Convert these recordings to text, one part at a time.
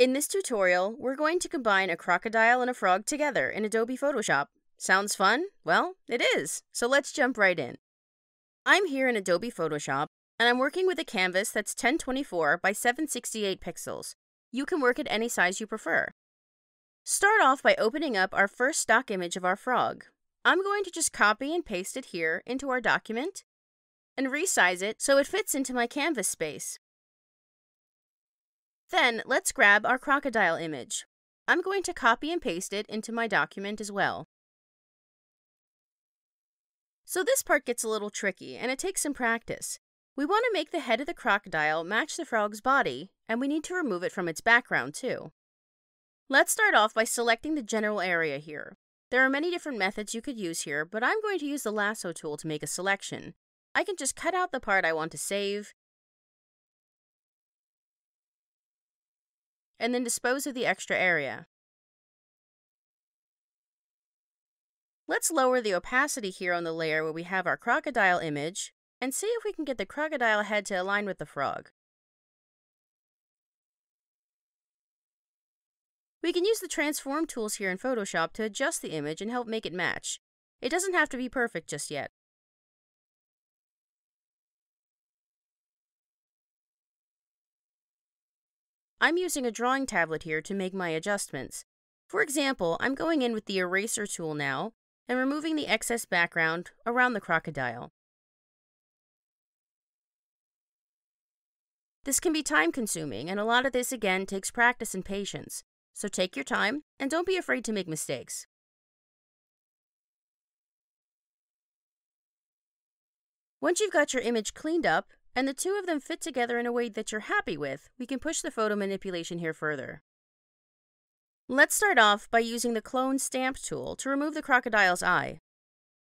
In this tutorial, we're going to combine a crocodile and a frog together in Adobe Photoshop. Sounds fun? Well, it is. So let's jump right in. I'm here in Adobe Photoshop, and I'm working with a canvas that's 1024 by 768 pixels. You can work at any size you prefer. Start off by opening up our first stock image of our frog. I'm going to just copy and paste it here into our document and resize it so it fits into my canvas space. Then let's grab our crocodile image. I'm going to copy and paste it into my document as well. So this part gets a little tricky and it takes some practice. We want to make the head of the crocodile match the frog's body, and we need to remove it from its background too. Let's start off by selecting the general area here. There are many different methods you could use here, but I'm going to use the lasso tool to make a selection. I can just cut out the part I want to save, and then dispose of the extra area. Let's lower the opacity here on the layer where we have our crocodile image and see if we can get the crocodile head to align with the frog. We can use the transform tools here in Photoshop to adjust the image and help make it match. It doesn't have to be perfect just yet. I'm using a drawing tablet here to make my adjustments. For example, I'm going in with the eraser tool now and removing the excess background around the crocodile. This can be time consuming, and a lot of this again takes practice and patience. So take your time and don't be afraid to make mistakes. Once you've got your image cleaned up, and the two of them fit together in a way that you're happy with, we can push the photo manipulation here further. Let's start off by using the Clone Stamp tool to remove the crocodile's eye.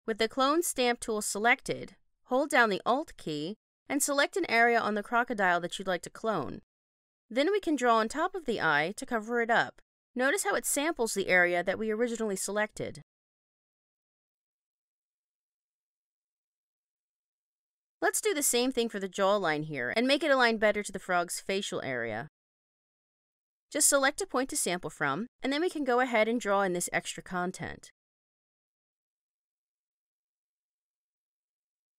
With the Clone Stamp tool selected, hold down the Alt key and select an area on the crocodile that you'd like to clone. Then we can draw on top of the eye to cover it up. Notice how it samples the area that we originally selected. Let's do the same thing for the jawline here and make it align better to the frog's facial area. Just select a point to sample from, and then we can go ahead and draw in this extra content.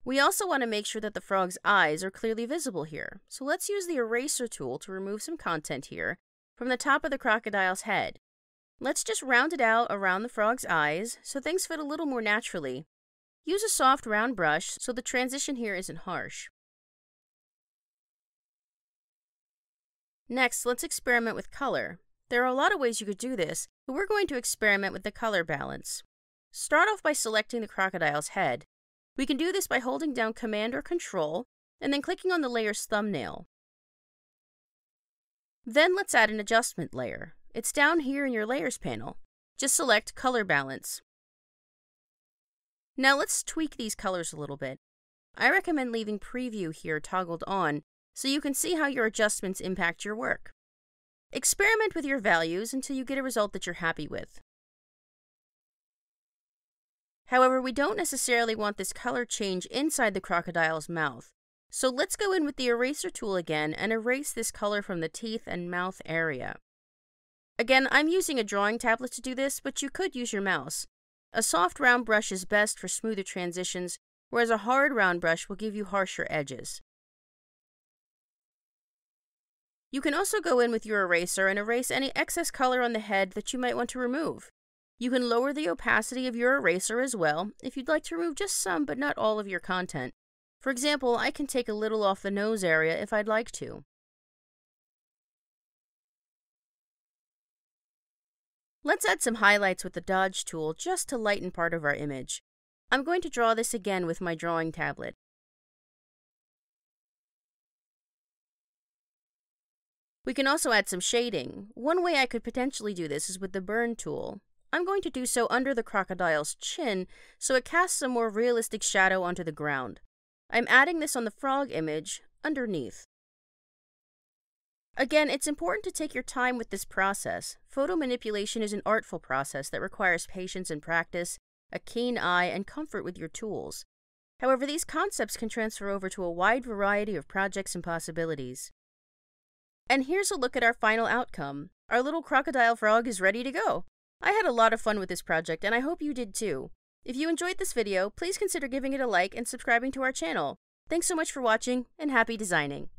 We also want to make sure that the frog's eyes are clearly visible here, so let's use the eraser tool to remove some content here from the top of the crocodile's head. Let's just round it out around the frog's eyes so things fit a little more naturally Use a soft round brush so the transition here isn't harsh. Next, let's experiment with color. There are a lot of ways you could do this, but we're going to experiment with the color balance. Start off by selecting the crocodile's head. We can do this by holding down Command or Control, and then clicking on the layer's thumbnail. Then let's add an adjustment layer. It's down here in your Layers panel. Just select Color Balance. Now let's tweak these colors a little bit. I recommend leaving Preview here toggled on so you can see how your adjustments impact your work. Experiment with your values until you get a result that you're happy with. However, we don't necessarily want this color change inside the crocodile's mouth. So let's go in with the eraser tool again and erase this color from the teeth and mouth area. Again, I'm using a drawing tablet to do this, but you could use your mouse. A soft round brush is best for smoother transitions, whereas a hard round brush will give you harsher edges. You can also go in with your eraser and erase any excess color on the head that you might want to remove. You can lower the opacity of your eraser as well if you'd like to remove just some but not all of your content. For example, I can take a little off the nose area if I'd like to. Let's add some highlights with the Dodge tool just to lighten part of our image. I'm going to draw this again with my drawing tablet. We can also add some shading. One way I could potentially do this is with the Burn tool. I'm going to do so under the crocodile's chin so it casts a more realistic shadow onto the ground. I'm adding this on the frog image underneath. Again, it's important to take your time with this process. Photo manipulation is an artful process that requires patience and practice, a keen eye, and comfort with your tools. However, these concepts can transfer over to a wide variety of projects and possibilities. And here's a look at our final outcome. Our little crocodile frog is ready to go. I had a lot of fun with this project and I hope you did too. If you enjoyed this video, please consider giving it a like and subscribing to our channel. Thanks so much for watching and happy designing!